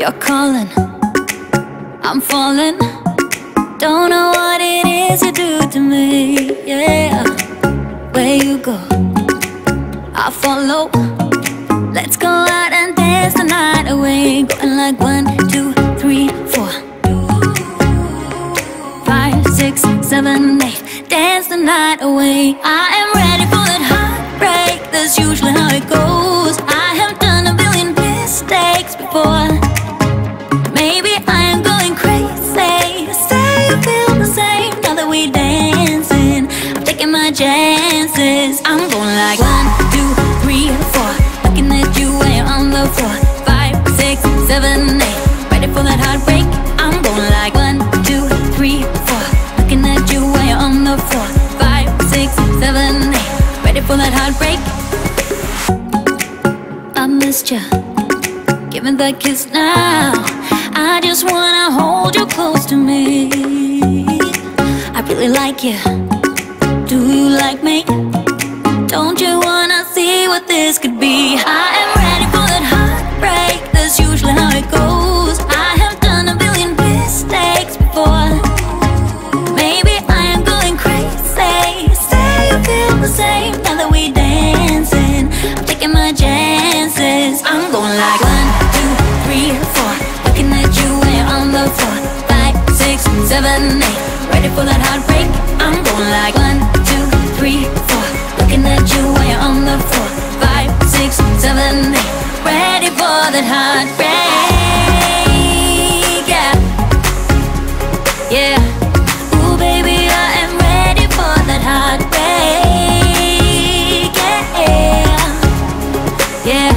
You're calling, I'm falling. Don't know what it is you do to me, yeah. Where you go, I follow. Let's go out and dance the night away. Going like one, two, three, four, five, six, seven, eight. Dance the night away. I am ready for that heartbreak. That's usually how it goes. Chances. I'm going like one, two, three, four. Looking at you when you're on the floor. Five, six, seven, eight. Ready for that heartbreak? I'm going like one, two, three, four. Looking at you when you're on the floor. Five, six, seven, eight. Ready for that heartbreak? I missed you. Give me that kiss now. I just wanna hold you close to me. I really like you. Like me? Don't you wanna see what this could be? I am ready for that heartbreak. That's usually how it goes. I have done a billion mistakes before. Maybe I am going crazy. Say you feel the same now that we dancing. I'm taking my chances. I'm going like one, two, three, four. Looking at you when on the floor. Five, six, seven, eight. Ready for that heartbreak? I'm going like one, two, three, four. Looking at you when you're on the floor. Five, six, seven, eight. Ready for that heartbreak? Yeah, yeah. Ooh, baby, I am ready for that heartbreak. Yeah, yeah.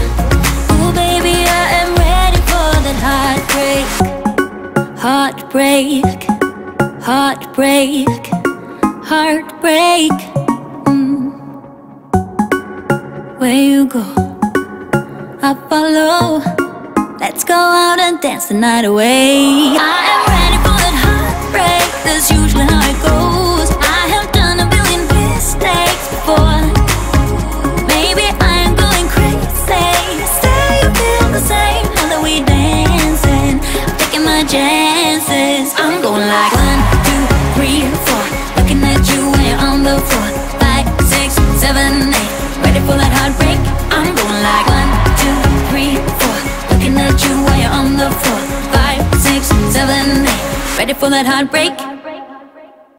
Ooh, baby, I am ready for that heartbreak. Heartbreak, heartbreak, heartbreak. Go, I follow. Let's go out and dance the night away. I am ready for that heartbreak. That's usually how it goes. I have done a billion mistakes before. Maybe I am going crazy. Say you feel the same now that we dancing. I'm taking my chances. I'm going like one, two, three, four. Looking at you when you're on the floor. Five, six, seven, eight. Ready for that heartbreak? Ready for that heartbreak?